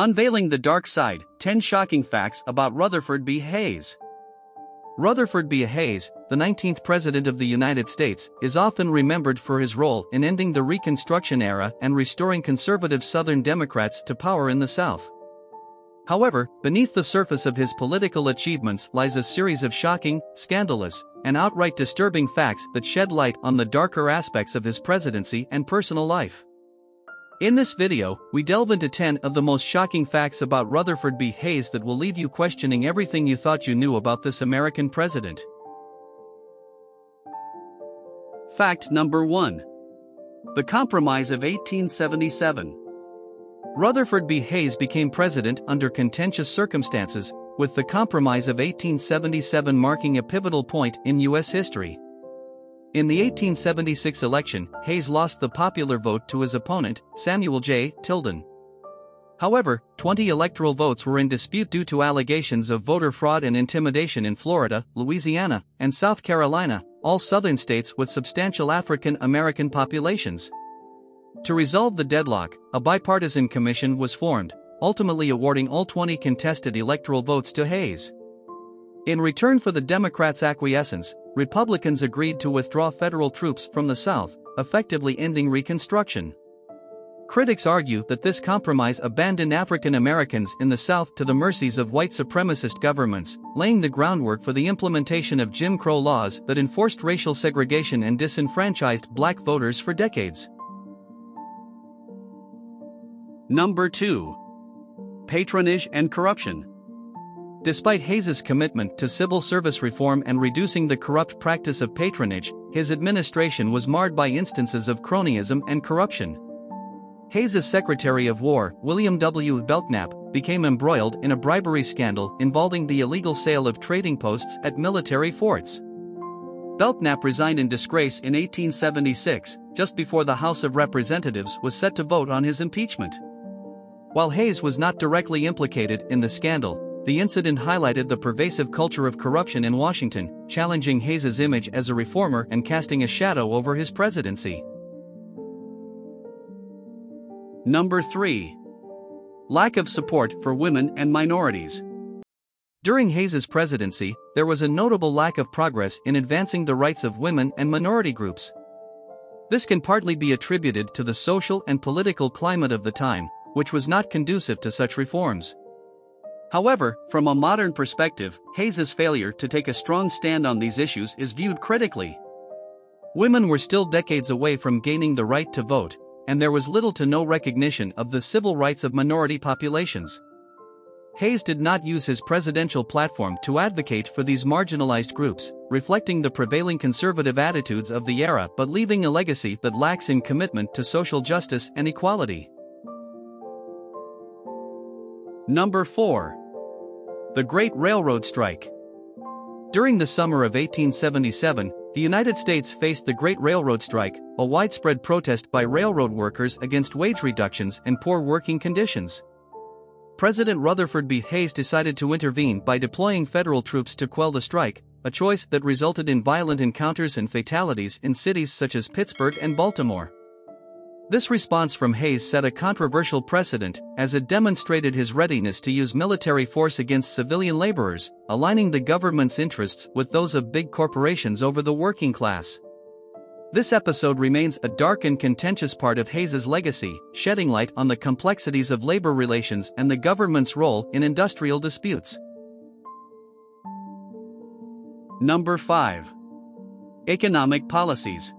Unveiling the Dark Side 10 Shocking Facts About Rutherford B. Hayes. Rutherford B. Hayes, the 19th President of the United States, is often remembered for his role in ending the Reconstruction era and restoring conservative Southern Democrats to power in the South. However, beneath the surface of his political achievements lies a series of shocking, scandalous, and outright disturbing facts that shed light on the darker aspects of his presidency and personal life. In this video, we delve into 10 of the most shocking facts about Rutherford B. Hayes that will leave you questioning everything you thought you knew about this American president. Fact number 1 The Compromise of 1877. Rutherford B. Hayes became president under contentious circumstances, with the Compromise of 1877 marking a pivotal point in U.S. history. In the 1876 election, Hayes lost the popular vote to his opponent, Samuel J. Tilden. However, 20 electoral votes were in dispute due to allegations of voter fraud and intimidation in Florida, Louisiana, and South Carolina, all southern states with substantial African American populations. To resolve the deadlock, a bipartisan commission was formed, ultimately awarding all 20 contested electoral votes to Hayes. In return for the Democrats' acquiescence, Republicans agreed to withdraw federal troops from the South, effectively ending Reconstruction. Critics argue that this compromise abandoned African Americans in the South to the mercies of white supremacist governments, laying the groundwork for the implementation of Jim Crow laws that enforced racial segregation and disenfranchised black voters for decades. Number 2 Patronage and Corruption. Despite Hayes's commitment to civil service reform and reducing the corrupt practice of patronage, his administration was marred by instances of cronyism and corruption. Hayes's Secretary of War, William W. Belknap, became embroiled in a bribery scandal involving the illegal sale of trading posts at military forts. Belknap resigned in disgrace in 1876, just before the House of Representatives was set to vote on his impeachment. While Hayes was not directly implicated in the scandal, the incident highlighted the pervasive culture of corruption in Washington, challenging Hayes's image as a reformer and casting a shadow over his presidency. Number 3. Lack of support for women and minorities. During Hayes's presidency, there was a notable lack of progress in advancing the rights of women and minority groups. This can partly be attributed to the social and political climate of the time, which was not conducive to such reforms. However, from a modern perspective, Hayes's failure to take a strong stand on these issues is viewed critically. Women were still decades away from gaining the right to vote, and there was little to no recognition of the civil rights of minority populations. Hayes did not use his presidential platform to advocate for these marginalized groups, reflecting the prevailing conservative attitudes of the era but leaving a legacy that lacks in commitment to social justice and equality. Number 4 the Great Railroad Strike. During the summer of 1877, the United States faced the Great Railroad Strike, a widespread protest by railroad workers against wage reductions and poor working conditions. President Rutherford B. Hayes decided to intervene by deploying federal troops to quell the strike, a choice that resulted in violent encounters and fatalities in cities such as Pittsburgh and Baltimore. This response from Hayes set a controversial precedent, as it demonstrated his readiness to use military force against civilian laborers, aligning the government's interests with those of big corporations over the working class. This episode remains a dark and contentious part of Hayes's legacy, shedding light on the complexities of labor relations and the government's role in industrial disputes. Number 5. Economic Policies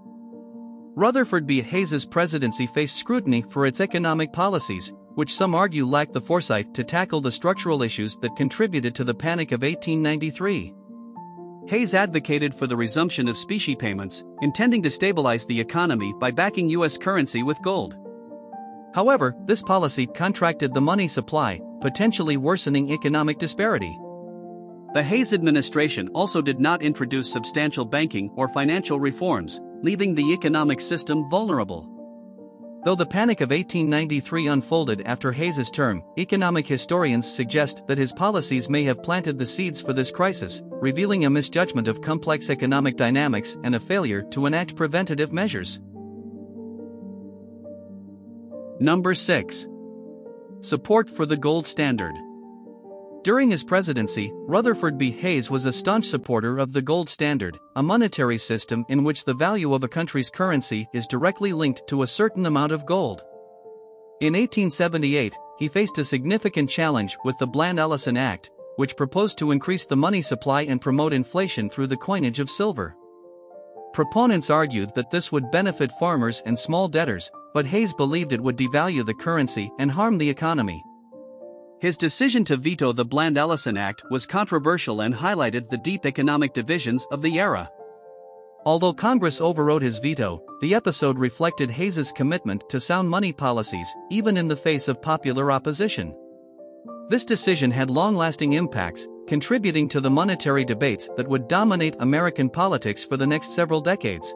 Rutherford B. Hayes's presidency faced scrutiny for its economic policies, which some argue lacked the foresight to tackle the structural issues that contributed to the Panic of 1893. Hayes advocated for the resumption of specie payments, intending to stabilize the economy by backing U.S. currency with gold. However, this policy contracted the money supply, potentially worsening economic disparity. The Hayes administration also did not introduce substantial banking or financial reforms, leaving the economic system vulnerable. Though the Panic of 1893 unfolded after Hayes's term, economic historians suggest that his policies may have planted the seeds for this crisis, revealing a misjudgment of complex economic dynamics and a failure to enact preventative measures. Number 6. Support for the gold standard. During his presidency, Rutherford B. Hayes was a staunch supporter of the gold standard, a monetary system in which the value of a country's currency is directly linked to a certain amount of gold. In 1878, he faced a significant challenge with the Bland-Allison Act, which proposed to increase the money supply and promote inflation through the coinage of silver. Proponents argued that this would benefit farmers and small debtors, but Hayes believed it would devalue the currency and harm the economy. His decision to veto the Bland Allison Act was controversial and highlighted the deep economic divisions of the era. Although Congress overrode his veto, the episode reflected Hayes's commitment to sound money policies, even in the face of popular opposition. This decision had long lasting impacts, contributing to the monetary debates that would dominate American politics for the next several decades.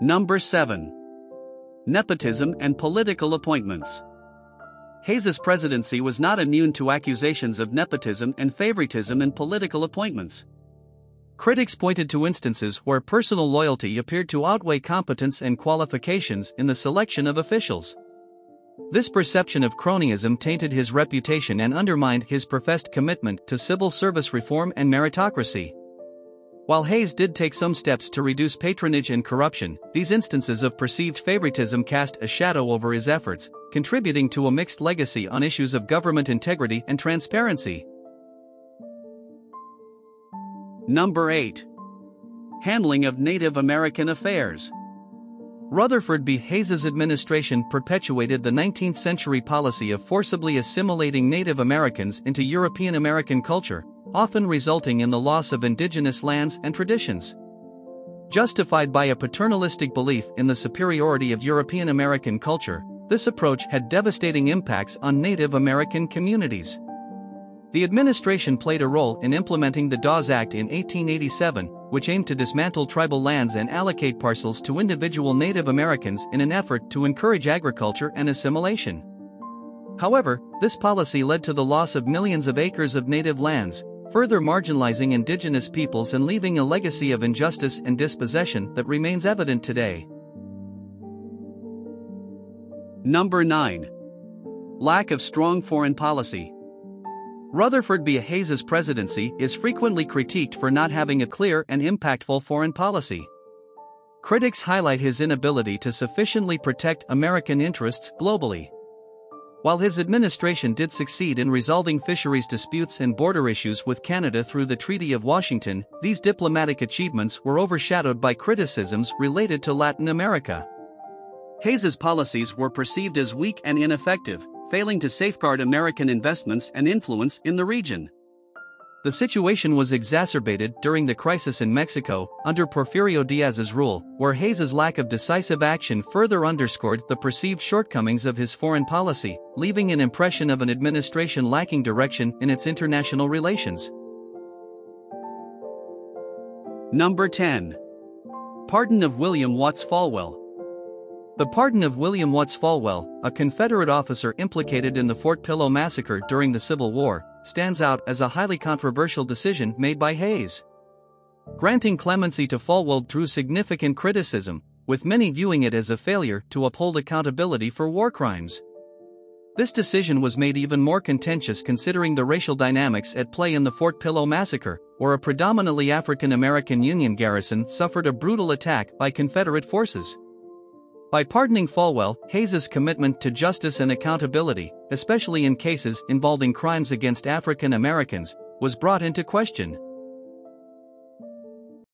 Number 7. Nepotism and Political Appointments. Hayes's presidency was not immune to accusations of nepotism and favoritism in political appointments. Critics pointed to instances where personal loyalty appeared to outweigh competence and qualifications in the selection of officials. This perception of cronyism tainted his reputation and undermined his professed commitment to civil service reform and meritocracy. While Hayes did take some steps to reduce patronage and corruption, these instances of perceived favoritism cast a shadow over his efforts, contributing to a mixed legacy on issues of government integrity and transparency. Number 8. Handling of Native American Affairs. Rutherford B. Hayes's administration perpetuated the 19th century policy of forcibly assimilating Native Americans into European American culture, often resulting in the loss of indigenous lands and traditions. Justified by a paternalistic belief in the superiority of European American culture, this approach had devastating impacts on Native American communities. The administration played a role in implementing the Dawes Act in 1887, which aimed to dismantle tribal lands and allocate parcels to individual Native Americans in an effort to encourage agriculture and assimilation. However, this policy led to the loss of millions of acres of native lands, further marginalizing indigenous peoples and leaving a legacy of injustice and dispossession that remains evident today. Number 9. Lack of strong foreign policy. Rutherford B. Hayes's presidency is frequently critiqued for not having a clear and impactful foreign policy. Critics highlight his inability to sufficiently protect American interests globally. While his administration did succeed in resolving fisheries disputes and border issues with Canada through the Treaty of Washington, these diplomatic achievements were overshadowed by criticisms related to Latin America. Hayes's policies were perceived as weak and ineffective, failing to safeguard American investments and influence in the region. The situation was exacerbated during the crisis in Mexico under Porfirio Diaz's rule, where Hayes's lack of decisive action further underscored the perceived shortcomings of his foreign policy, leaving an impression of an administration lacking direction in its international relations. Number 10. Pardon of William Watts Falwell. The pardon of William Watts Falwell, a Confederate officer implicated in the Fort Pillow massacre during the Civil War, stands out as a highly controversial decision made by Hayes. Granting clemency to Falwell drew significant criticism, with many viewing it as a failure to uphold accountability for war crimes. This decision was made even more contentious considering the racial dynamics at play in the Fort Pillow massacre, where a predominantly African American Union garrison suffered a brutal attack by Confederate forces. By pardoning Falwell, Hayes's commitment to justice and accountability, especially in cases involving crimes against African Americans, was brought into question.